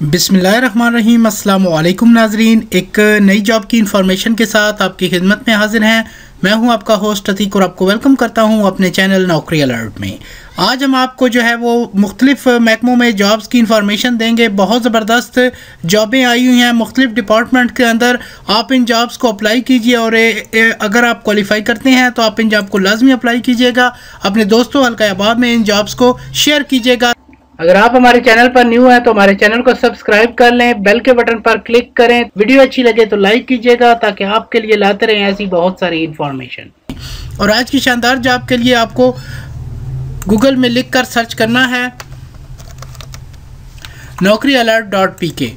بسم اللہ الرحمن الرحیم، السلام علیکم ناظرین۔ ایک نئی جاب کی انفارمیشن کے ساتھ آپ کی خدمت میں حاضر ہیں۔ میں ہوں آپ کا ہوسٹ عتیق اور آپ کو ویلکم کرتا ہوں اپنے چینل نوکری الرٹ میں۔ آج ہم آپ کو جو ہے وہ مختلف محکموں میں جابز کی انفارمیشن دیں گے۔ بہت زبردست جابیں آئی ہوئی ہیں مختلف ڈپارٹمنٹ کے اندر۔ آپ ان جابز کو اپلائی کیجیے اور اگر آپ کوالیفائی کرتے ہیں تو آپ ان جاب کو لازمی اپلائی کیجیے گا۔ اپنے دوستوں، حلقہ آباد میں ان جابز کو شیئر کیجیے گا۔ اگر آپ ہمارے چینل پر نیو ہیں تو ہمارے چینل کو سبسکرائب کر لیں، بیل کے بٹن پر کلک کریں۔ ویڈیو اچھی لگے تو لائک کیجیے گا تاکہ آپ کے لیے لاتے رہیں ایسی بہت ساری انفارمیشن اور آج کی شاندار جاب کے لیے آپ کو گوگل میں لکھ کر سرچ کرنا ہے، نوکری الرٹ ڈاٹ پی کے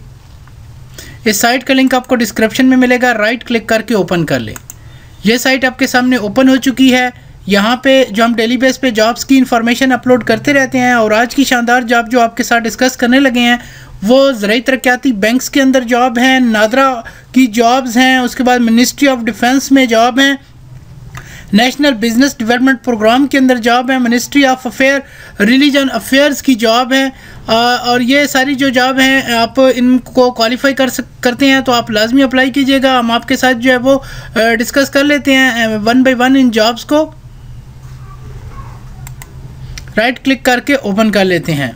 اس سائٹ کا لنک آپ کو ڈسکرپشن میں ملے گا۔ رائٹ کلک کر کے اوپن کر لیں۔ یہ سائٹ آپ کے سامنے اوپن ہو چکی ہے۔ یہاں پہ جو ہم ڈیلی بیس پہ جابز کی انفارمیشن اپلوڈ کرتے رہتے ہیں اور آج کی شاندار جاب جو آپ کے ساتھ ڈسکس کرنے لگے ہیں، وہ زرعی ترقیاتی بینکس کے اندر جاب ہیں، نادرا کی جابز ہیں، اس کے بعد منسٹری آف ڈیفنس میں جاب ہیں نیشنل بزنس ڈیولپمنٹ پروگرام کے اندر جاب ہیں ministry of affair religion affairs کی جاب ہیں۔ اور یہ ساری جو جاب ہیں، آپ ان کو کوالیفائی کر سک، کرتے ہیں تو آپ لازمی اپلائی کیجیے گا۔ ہم آپ کے ساتھ جو ہے وہ ڈسکس کر لیتے ہیں ون بائی ون ان جابز کو۔ رائٹ کلک کر کے اوپن کر لیتے ہیں۔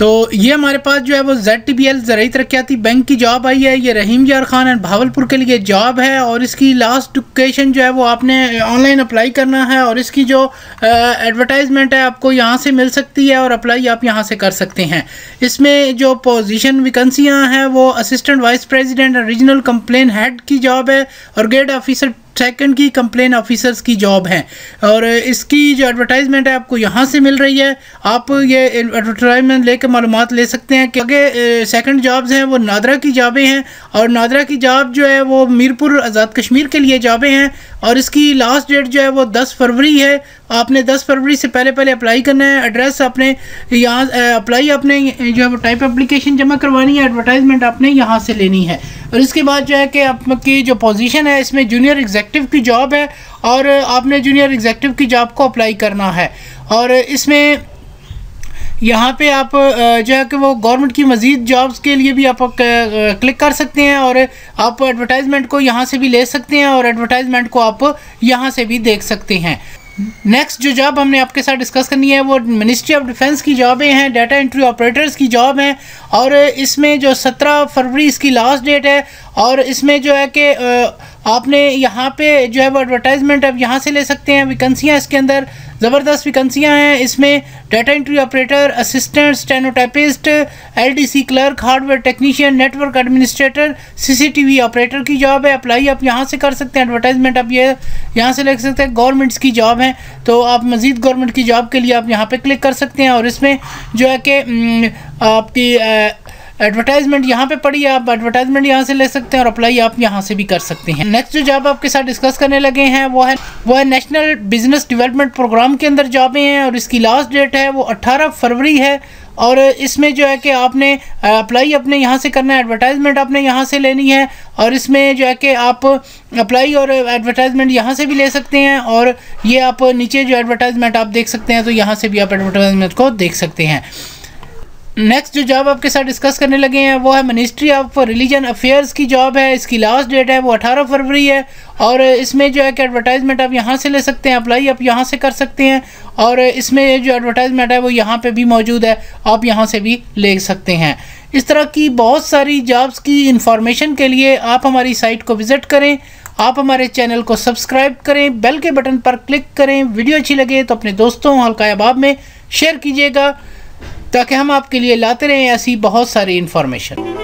تو یہ ہمارے پاس جو ہے وہ زیڈ ٹی بی ایل زرعی ترقیاتی بینک کی جاب آئی ہے، یہ رحیم یار خان اینڈ بھاولپور کے لیے جاب ہے اور اس کی لاسٹ لوکیشن جو ہے وہ آپ نے آن لائن اپلائی کرنا ہے اور اس کی جو ایڈورٹائزمنٹ ہے، آپ کو یہاں سے مل سکتی ہے اور اپلائی آپ یہاں سے کر سکتے ہیں۔ اس میں جو پوزیشن ویکنسیاں ہیں وہ assistant vice president regional compliance head کی جاب ہے اور گریڈ آفیسر سیکنڈ کی کمپلین آفیسرز کی جاب ہیں۔ اور اس کی جو ایڈورٹائزمنٹ ہے آپ کو یہاں سے مل رہی ہے۔ آپ یہ ایڈورٹائزمنٹ لے کے معلومات لے سکتے ہیں کہ آگے سیکنڈ جابز ہیں، وہ نادرہ کی جابیں ہیں۔ اور نادرہ کی جاب جو ہے وہ میرپور آزاد کشمیر کے لیے جابیں ہیں۔ اور اس کی لاسٹ ڈیٹ جو ہے وہ دس فروری ہے۔ آپ نے دس فروری سے پہلے پہلے اپلائی کرنا ہے۔ ایڈریس آپ نے یہاں اپلائی آپ نے جو ہے وہ ٹائپ اپلیکیشن جمع کروانی ہے۔ ایڈورٹائزمنٹ آپ نے یہاں سے لینی ہے۔ اور اس کے بعد جو ہے کہ آپ کی جو پوزیشن ہے، اس میں جونیئر ایگزیکٹو کی جاب ہے۔ اور آپ نے جونیئر ایگزیکٹو کی جاب کو اپلائی کرنا ہے۔ اور اس میں یہاں پہ آپ جو ہے کہ وہ گورنمنٹ کی مزید جابز کے لیے بھی آپ کلک کر سکتے ہیں اور آپ ایڈورٹائزمنٹ کو یہاں سے بھی لے سکتے ہیں اور ایڈورٹائزمنٹ کو آپ یہاں سے بھی دیکھ سکتے ہیں۔ نیکسٹ جو جاب ہم نے آپ کے ساتھ ڈسکس کرنی ہے وہ منسٹری آف ڈیفنس کی جابیں ہیں ڈیٹا انٹری آپریٹرز کی جاب ہیں اور اس میں جو سترہ فروری اس کی لاسٹ ڈیٹ ہے اور اس میں جو ہے کہ آپ نے یہاں پہ جو ہے وہ ایڈورٹائزمنٹ اب یہاں سے لے سکتے ہیں ویکنسیاں اس کے اندر، زبردست ویکنسیاں ہیں۔ اس میں data entry operator assistant stenotypist L D C clerk hardware technician network administrator C C T V operator کی جاب ہے۔ اپلائی آپ یہاں سے کر سکتے ہیں۔ ایڈورٹائزمنٹ آپ یہ یہاں سے لے سکتے ہیں۔ گورنمنٹس کی جاب ہیں۔ تو آپ مزید گورنمنٹ کی جاب کے لیے آپ یہاں پہ کلک کر سکتے ہیں۔ اور اس میں جو ہے کہ آپ کی ایڈورٹائزمنٹ یہاں پہ پڑی ہے آپ ایڈورٹائزمنٹ یہاں سے لے سکتے ہیں اور اپلائی آپ یہاں سے بھی کر سکتے ہیں۔ نیکسٹ جو جاب آپ کے ساتھ ڈسکس کرنے لگے ہیں وہ ہے وہ ہے نیشنل بزنس ڈیولپمنٹ پروگرام کے اندر جابیں ہیں اور اس کی لاسٹ ڈیٹ ہے وہ اٹھارہ فروری ہے اور اس میں جو ہے کہ آپ نے اپلائی اپنے یہاں سے کرنا ہے ایڈورٹائزمنٹ آپ نے یہاں سے لینی ہے اور اس میں جو ہے کہ آپ اپلائی اور ایڈورٹائزمنٹ یہاں سے بھی لے سکتے ہیں اور یہ آپ نیچے جو ایڈورٹائزمنٹ آپ دیکھ سکتے ہیں تو یہاں سے بھی آپ ایڈورٹائزمنٹ کو دیکھ سکتے ہیں۔ نیکسٹ جو جاب آپ کے ساتھ ڈسکس کرنے لگے ہیں وہ ہے منسٹری آف ریلیجن افیئرز کی جاب ہے۔ اس کی لاسٹ ڈیٹ ہے، وہ اٹھارہ فروری ہے۔ اور اس میں جو ہے کہ ایڈورٹائزمنٹ آپ یہاں سے لے سکتے ہیں اپلائی آپ یہاں سے کر سکتے ہیں۔ اور اس میں جو ایڈورٹائزمنٹ ہے وہ یہاں پہ بھی موجود ہے۔ آپ یہاں سے بھی لے سکتے ہیں۔ اس طرح کی بہت ساری جابز کی انفارمیشن کے لیے آپ ہماری سائٹ کو وزٹ کریں۔ آپ ہمارے چینل کو سبسکرائب کریں۔ بیل کے بٹن پر کلک کریں۔ ویڈیو اچھی لگے تو اپنے دوستوں حلقہ احباب میں شیئر کیجیے گا۔ تاکہ ہم آپ کے لیے لاتے رہیں ایسی بہت ساری انفارمیشن